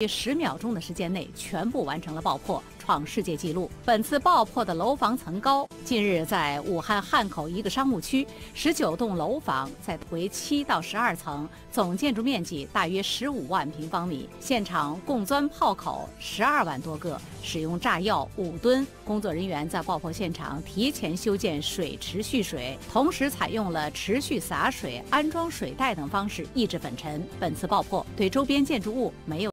约十秒钟的时间内全部完成了爆破，创世界纪录。本次爆破的楼房层高，近日在武汉汉口一个商务区，十九栋楼房在为七到十二层，总建筑面积大约十五万平方米。现场共钻炮口十二万多个，使用炸药五吨。工作人员在爆破现场提前修建水池蓄水，同时采用了持续洒水、安装水带等方式抑制粉尘。本次爆破对周边建筑物没有。